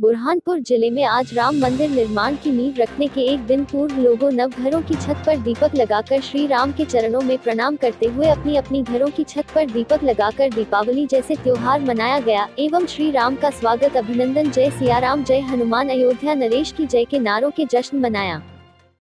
बुरहानपुर ज़िले में आज राम मंदिर निर्माण की नींव रखने के एक दिन पूर्व लोगों नव घरों की छत पर दीपक लगाकर श्री राम के चरणों में प्रणाम करते हुए अपनी अपनी घरों की छत पर दीपक लगाकर दीपावली जैसे त्योहार मनाया गया। एवं श्री राम का स्वागत अभिनंदन। जय सियाराम जय हनुमान। अयोध्या नरेश की जय के नारों के जश्न मनाया।